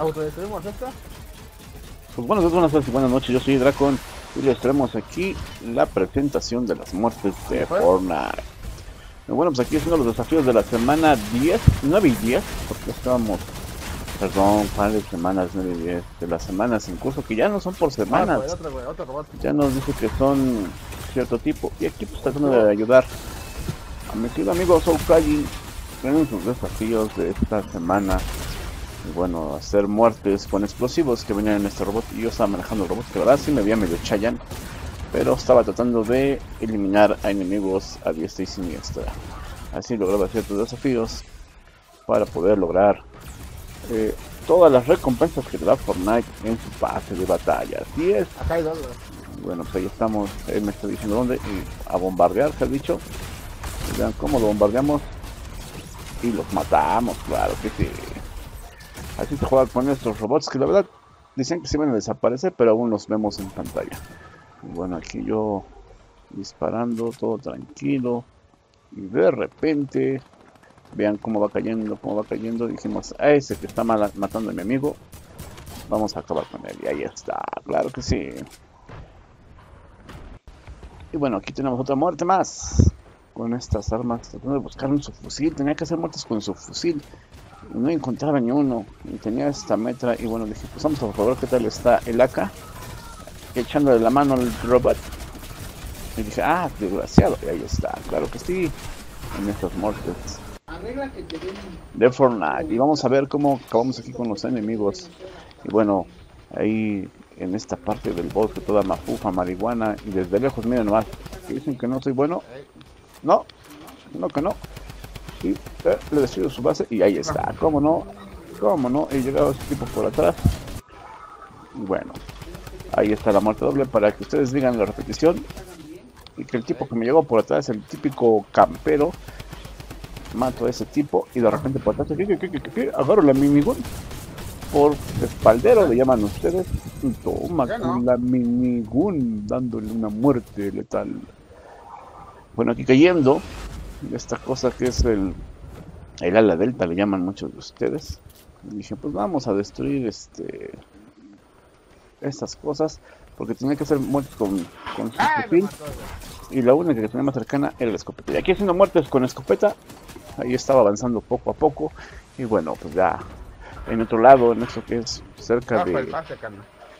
¿Autodestruimos esta? Pues buenas y buenas noches, yo soy Dracon y les traemos aquí la presentación de las muertes de Fortnite. Bueno, pues aquí haciendo los desafíos de la semana 10, 9 y 10, porque estábamos, perdón, de semanas 9 y 10, de las semanas en curso, que ya no son por semanas, Ah, otro, güey, otro robot. ya nos dice que son cierto tipo, y aquí pues tratando de ayudar a mi querido amigo Soul Calling en sus desafíos de esta semana. Y bueno, hacer muertes con explosivos que venían en este robot. Y yo estaba manejando el robot, que la verdad sí me veía medio chayan. Pero estaba tratando de eliminar a enemigos a diestra y siniestra. Así lograba ciertos desafíos para poder lograr eh, todas las recompensas que te da Fortnite en su pase de batalla. Así es. Acá hay dos. Bueno, pues ahí estamos. Él me está diciendo dónde. Y a bombardear, se ha dicho. Vean cómo lo bombardeamos. Y los matamos, claro que sí. Así se juega con estos robots que la verdad dicen que se van a desaparecer, pero aún los vemos en pantalla. Bueno, aquí yo disparando, todo tranquilo. Y de repente, vean cómo va cayendo, cómo va cayendo. Dijimos, a ese que está mala- matando a mi amigo, vamos a acabar con él. Y ahí está, claro que sí. Y bueno, aquí tenemos otra muerte más. Con estas armas, tratando de buscar un subfusil. Tenía que hacer muertes con su fusil. No encontraba ni uno. Y tenía esta metra. Y bueno, dije, pues vamos a probar qué tal está el AK. Echándole la mano al robot. Y dije, ah, desgraciado. Y ahí está, claro que sí. En te den. de Fortnite. Y vamos a ver cómo acabamos aquí con los enemigos. Y bueno, ahí en esta parte del bosque toda mafufa, marihuana. Y desde lejos, miren nomás. dicen que no soy bueno. No, no que no. Y eh, le destruyo su base y ahí está. ¿Cómo no? ¿Cómo no? He llegado ese tipo por atrás. Bueno, ahí está la muerte doble para que ustedes digan la repetición. Y que el tipo que me llegó por atrás, el típico campero, mato a ese tipo y de repente por atrás, agarro la minigun por espaldero, le llaman ustedes, y toma con la minigun dándole una muerte letal. Bueno, aquí cayendo, esta cosa que es el, el ala delta, le llaman muchos de ustedes. Y dije, pues vamos a destruir este estas cosas, porque tenía que hacer muertes con, con su ¡Ay, me fusil mató, güey! y la única que tenía más cercana era la escopeta. Y aquí haciendo muertes con escopeta, ahí estaba avanzando poco a poco. Y bueno, pues ya en otro lado, en esto que es cerca de carnal.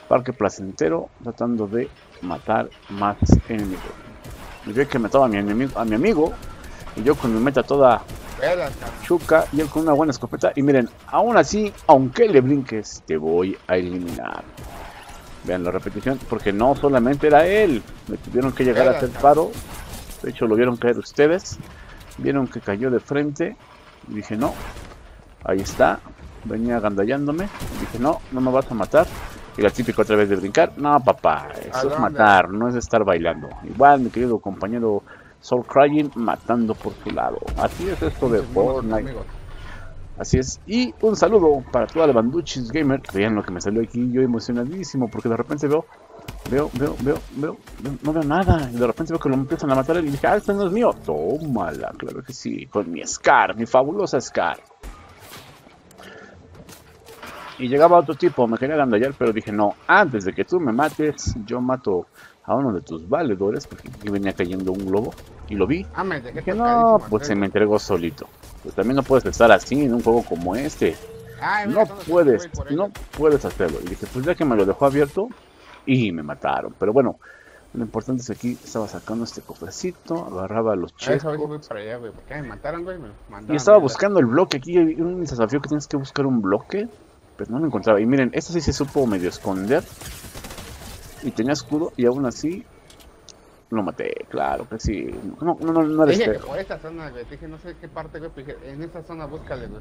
Parque Placentero, tratando de matar más enemigos. Y ve que mataba a mi enemigo, a mi amigo, y yo con mi meta toda chuca, y él con una buena escopeta. Y miren, aún así, aunque le brinques, te voy a eliminar. Vean la repetición, porque no solamente era él, me tuvieron que llegar a hacer paro. De hecho, lo vieron caer ustedes. Vieron que cayó de frente. Y dije, no, ahí está. Venía agandallándome. Y dije, no, no me vas a matar. Y la típica otra vez de brincar. No, papá, ¿A eso es matar, no es estar bailando. Igual, mi querido compañero Soul Crying matando por su lado. Así es esto de Fortnite. Así es. Y un saludo para toda la Banduchis Gamer. Vean lo que me salió aquí. Yo emocionadísimo porque de repente veo, veo, veo, veo, veo, veo- no veo nada. Y de repente veo que lo empiezan a matar y dije, ah, este no es mío. Tómala, claro que sí. Con mi Scar, mi fabulosa Scar. Y llegaba otro tipo, me quería agandallar, pero dije, no, antes de que tú me mates, yo mato a uno de tus valedores, porque aquí venía cayendo un globo, y lo vi, Ah, me dejé Dije, no, pues se me entregó solito. Pues también no puedes estar así en un juego como este. Ay, mira, No puedes, no puedes hacerlo. Y dije, pues ya que me lo dejó abierto y me mataron. Pero bueno, lo importante es que aquí estaba sacando este cofrecito, agarraba los A eso chescos voy para allá, güey. Porque me mataron, güey. Me mandaron y estaba buscando el bloque. Aquí hay un desafío que tienes que buscar un bloque, pero no lo encontraba. Y miren, esto sí se supo medio esconder. Y tenía escudo y aún así lo maté, claro que sí. No, no, no, no dije que por esta zona, güey. Dije, no sé qué parte, güey. pero dije, en esta zona búscale, güey.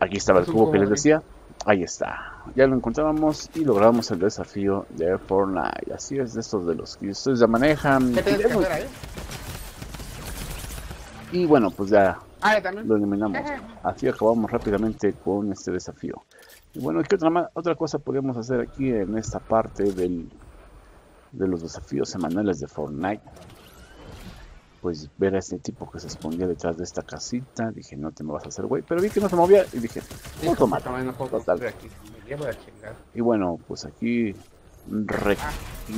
Aquí estaba el cubo que les decía. Ahí está. Ya lo encontrábamos y logramos el desafío de Fortnite. Así es de estos de los que ustedes ya manejan. ¿Qué que Y, hacer ahí? y bueno, pues ya Ah, también. lo eliminamos. Así acabamos rápidamente con este desafío. Y bueno, ¿qué otra, otra cosa podemos hacer aquí en esta parte del, de los desafíos semanales de Fortnite? pues ver a este tipo que se escondía detrás de esta casita. Dije, no te me vas a hacer güey. Pero vi que no se movía y dije, no chingada. Y bueno, pues aquí re-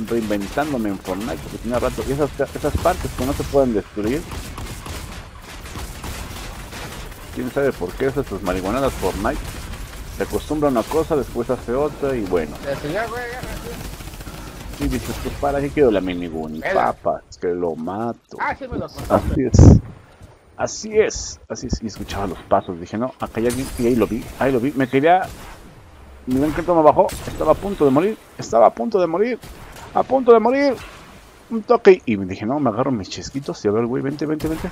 reinventándome en Fortnite porque tenía rato. Y esas, esas partes que no se pueden destruir. Quién sabe por qué esas sus marihuanadas Fortnite. Se acostumbra a una cosa, después hace otra y bueno. Ya. Y dices, pues para qué quiero la miniguni, papas, que lo mato. Ah, sí me lo contaste. Así es. Así es. Así es. Y escuchaba los pasos. Dije, no, acá hay alguien. Y ahí lo vi. Ahí lo vi. Me quería. Miren que me bajó. Estaba a punto de morir. Estaba a punto de morir. A punto de morir. Un toque. Y me dije, no, me agarro mis chesquitos. Y a ver, güey, vente, vente, vente.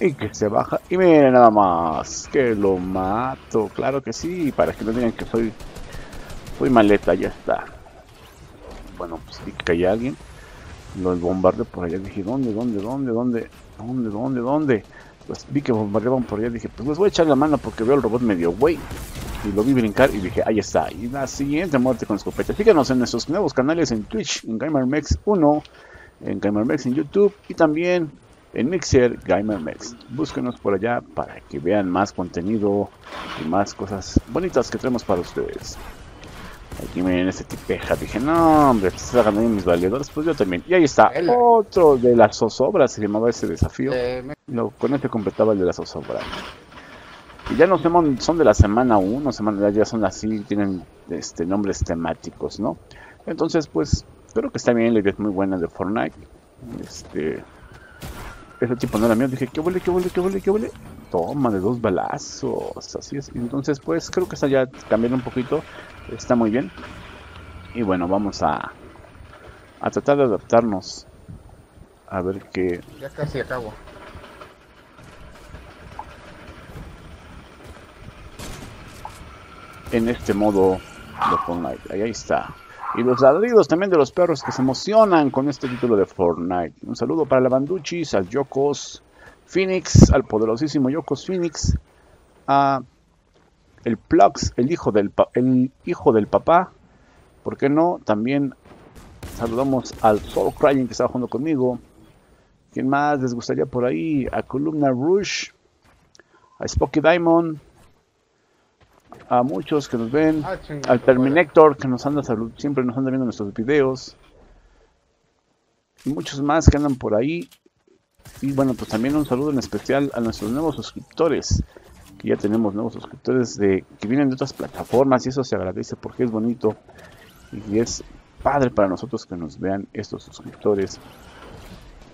Y que se baja. Y miren nada más. Que lo mato. Claro que sí. Para que no digan que soy. Soy maleta. Ya está. Bueno, pues vi que caía alguien. Lo bombardeo por allá. Dije, ¿dónde, dónde, dónde, dónde? ¿Dónde, dónde, dónde? Pues vi que bombardeaban por allá. Dije, pues les voy a echar la mano porque veo el robot medio güey. Y lo vi brincar y dije, ahí está. Y la siguiente muerte con escopeta. Síganos en nuestros nuevos canales en Twitch, en GamerMex 1, en GamerMex en YouTube y también en Mixer GamerMex. Búsquenos por allá para que vean más contenido y más cosas bonitas que tenemos para ustedes. Aquí miren este tipeja. Dije, no, hombre, se están ganando mis valedores. Pues yo también. Y ahí está, otro de las zozobras. Se llamaba ese desafío. Lo, con este completaba el de la zozobra. Y ya no son de la semana 1, semana ya son así, tienen este nombres temáticos, ¿no? Entonces, pues, creo que está bien, la idea es muy buena de Fortnite. Este. Ese tipo no era mío, dije, ¿qué huele, qué huele, qué huele, qué huele? Toma, de dos balazos, así es. Entonces, pues, creo que está ya cambiando un poquito, está muy bien. Y bueno, vamos a, a tratar de adaptarnos. A ver qué, ya casi acabo. en este modo de Fortnite. Ahí, ahí está. Y los ladridos también de los perros que se emocionan con este título de Fortnite. Un saludo para la Banduchis, al Yokos Phoenix, al poderosísimo Yokos Phoenix, a el Plux, el hijo del, el hijo del papá. ¿Por qué no? También saludamos al Soul Crying que está jugando conmigo. ¿Quién más les gustaría por ahí? A Columna Rush, a Spooky Diamond, a muchos que nos ven, Ah, al Terminator que nos anda salud, siempre nos anda viendo nuestros videos, y muchos más que andan por ahí. Y bueno, pues también un saludo en especial a nuestros nuevos suscriptores, que ya tenemos nuevos suscriptores de que vienen de otras plataformas y eso se agradece porque es bonito y es padre para nosotros que nos vean estos suscriptores.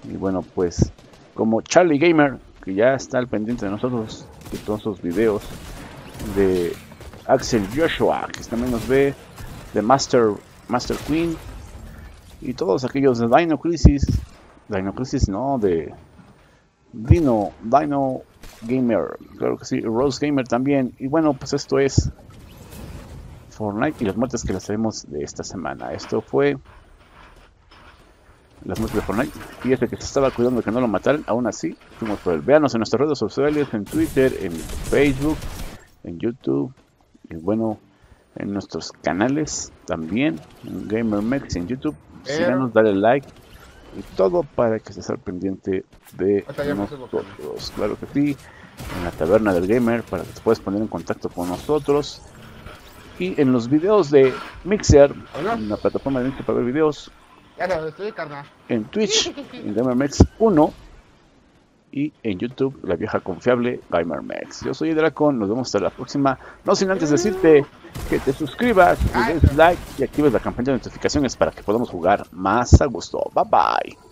Y bueno, pues como Charlie Gamer, que ya está al pendiente de nosotros, de todos sus videos, de Axel Joshua, que también nos ve, de Master, Master Queen, y todos aquellos de Dino Crisis, Dino Crisis no, de Dino, Dino Gamer, claro que sí, Rose Gamer también, y bueno, pues esto es Fortnite y las muertes que las tenemos de esta semana. Esto fue las muertes de Fortnite. Ese que se estaba cuidando de que no lo mataran, aún así, fuimos por él. Véanos en nuestras redes sociales, en Twitter, en Facebook, en YouTube, y bueno, en nuestros canales también, en GamerMex en YouTube. Síganos, dale like y todo para que estés al pendiente de nosotros. Claro que sí, en la taberna del gamer para que te puedas poner en contacto con nosotros. Y en los videos de Mixer, en la plataforma de Mixer para ver videos, Ya lo destruí, carnal. en Twitch, en GamerMex 1 y en YouTube, la vieja confiable GamerMex. Yo soy Dracon, nos vemos hasta la próxima. No sin antes decirte que te suscribas, le des like y actives la campana de notificaciones para que podamos jugar más a gusto. Bye bye.